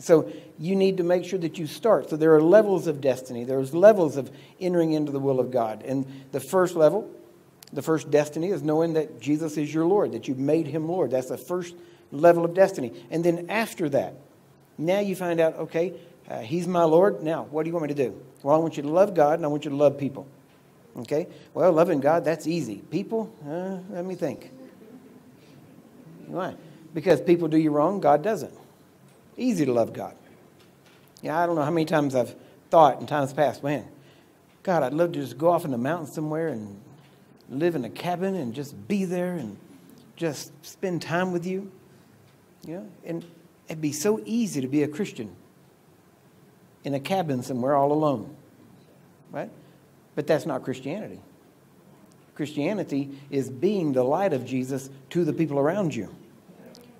So you need to make sure that you start. So there are levels of destiny. There's levels of entering into the will of God. And the first level, the first destiny is knowing that Jesus is your Lord, that you've made him Lord. That's the first level of destiny. And then after that, now you find out, okay, uh, he's my Lord. Now, what do you want me to do? Well, I want you to love God and I want you to love people. Okay? Well, loving God, that's easy. People, uh, let me think. Why? Because people do you wrong, God doesn't. Easy to love God. Yeah, I don't know how many times I've thought in times past, man, God, I'd love to just go off in the mountains somewhere and live in a cabin and just be there and just spend time with you. You know, and it'd be so easy to be a Christian in a cabin somewhere all alone. Right? But that's not Christianity. Christianity is being the light of Jesus to the people around you.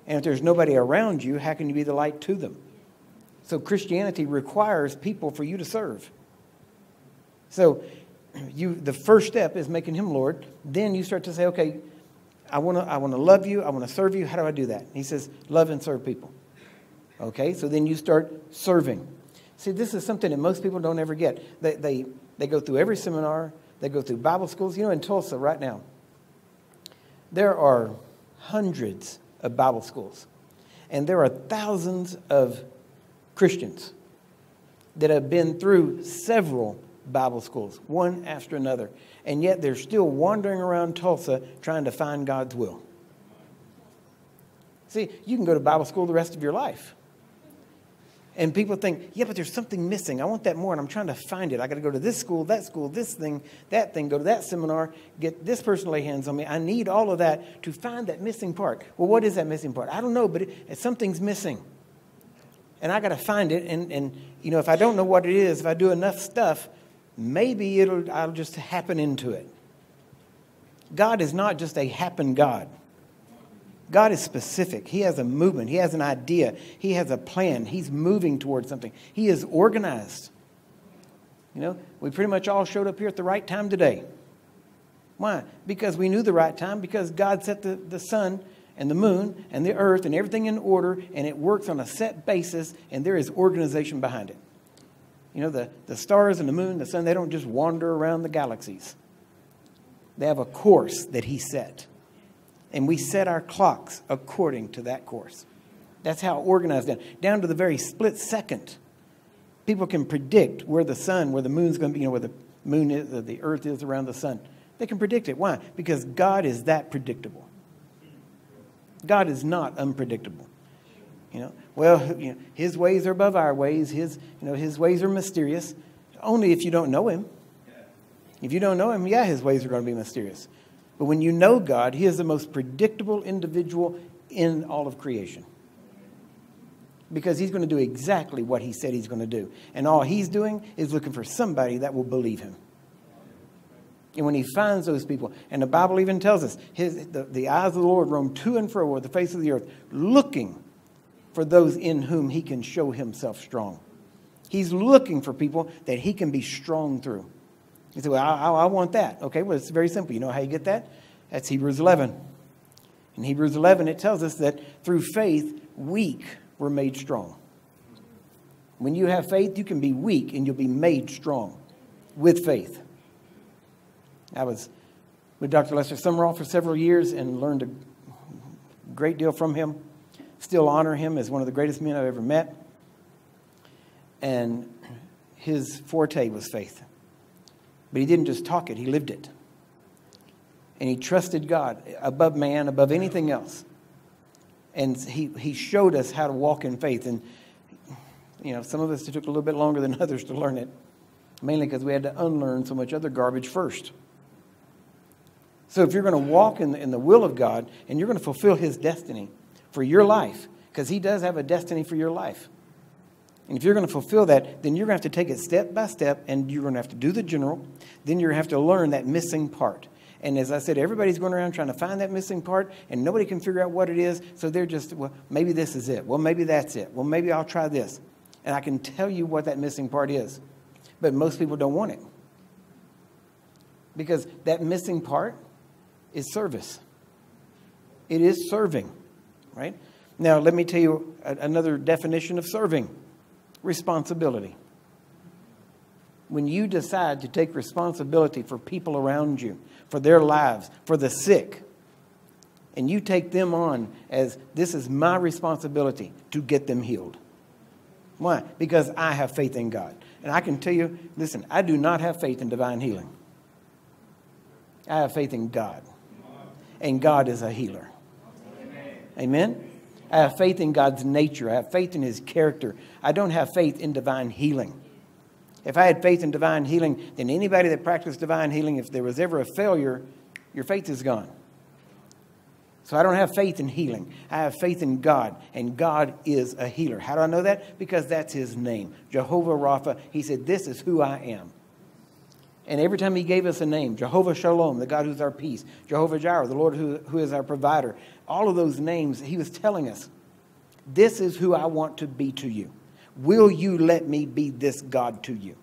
And if there's nobody around you, how can you be the light to them? So Christianity requires people for you to serve. So you the first step is making him Lord. Then you start to say, okay, I want to I want to love you, I want to serve you. How do I do that? He says, love and serve people. Okay, so then you start serving. See, this is something that most people don't ever get. They, they, they go through every seminar, they go through Bible schools. You know, in Tulsa right now, there are hundreds of Bible schools. And there are thousands of Christians that have been through several Bible schools, one after another. And yet they're still wandering around Tulsa trying to find God's will. See, you can go to Bible school the rest of your life. And people think, yeah, but there's something missing. I want that more, and I'm trying to find it. I got to go to this school, that school, this thing, that thing, go to that seminar, get this person to lay hands on me. I need all of that to find that missing part. Well, what is that missing part? I don't know, but it, something's missing. And I got to find it. And, and, you know, if I don't know what it is, if I do enough stuff, maybe it'll, I'll just happen into it. God is not just a happen God. God is specific. He has a movement. He has an idea. He has a plan. He's moving towards something. He is organized. You know, we pretty much all showed up here at the right time today. Why? Because we knew the right time, because God set the, the sun and the moon and the earth and everything in order, and it works on a set basis, and there is organization behind it. You know, the, the stars and the moon, the sun, they don't just wander around the galaxies. They have a course that He set and we set our clocks according to that course. That's how organized down, down to the very split second. People can predict where the sun, where the moon's going to be, you know, where the moon is, or the earth is around the sun. They can predict it. Why? Because God is that predictable. God is not unpredictable. You know, well, you know, His ways are above our ways. His, you know, His ways are mysterious. Only if you don't know Him. If you don't know Him, yeah, His ways are going to be mysterious. But when you know God, He is the most predictable individual in all of creation. Because He's going to do exactly what He said He's going to do. And all He's doing is looking for somebody that will believe Him. And when He finds those people, and the Bible even tells us, his, the, the eyes of the Lord roam to and fro over the face of the earth, looking for those in whom He can show Himself strong. He's looking for people that He can be strong through. You say, well, I, I, want that. Okay, well, it's very simple. You know how you get that? That's Hebrews 11. In Hebrews 11, it tells us that through faith, weak were made strong. When you have faith, you can be weak and you'll be made strong with faith. I was with Dr. Lester Sumrall for several years and learned a great deal from him. Still honor him as one of the greatest men I've ever met. And his forte was faith. But he didn't just talk it, he lived it. And he trusted God above man, above anything else. And he, he showed us how to walk in faith. And, you know, some of us, it took a little bit longer than others to learn it, mainly because we had to unlearn so much other garbage first. So if you're going to walk in the, in the will of God and you're going to fulfill his destiny for your life, because he does have a destiny for your life. And if you're going to fulfill that, then you're going to have to take it step by step, and you're going to have to do the general. Then you're going to have to learn that missing part. And as I said, everybody's going around trying to find that missing part, and nobody can figure out what it is. So they're just, well, maybe this is it. Well, maybe that's it. Well, maybe I'll try this. And I can tell you what that missing part is. But most people don't want it. Because that missing part is service, it is serving, right? Now, let me tell you another definition of serving responsibility. When you decide to take responsibility for people around you, for their lives, for the sick, and you take them on as this is my responsibility to get them healed. Why? Because I have faith in God. And I can tell you, listen, I do not have faith in divine healing. I have faith in God. And God is a healer. Amen? I have faith in God's nature. I have faith in his character. I don't have faith in divine healing. If I had faith in divine healing, then anybody that practiced divine healing, if there was ever a failure, your faith is gone. So I don't have faith in healing. I have faith in God, and God is a healer. How do I know that? Because that's his name. Jehovah Rapha, he said, This is who I am. And every time he gave us a name, Jehovah Shalom, the God who's our peace, Jehovah Jireh, the Lord who, who is our provider, all of those names, he was telling us, This is who I want to be to you. Will you let me be this God to you?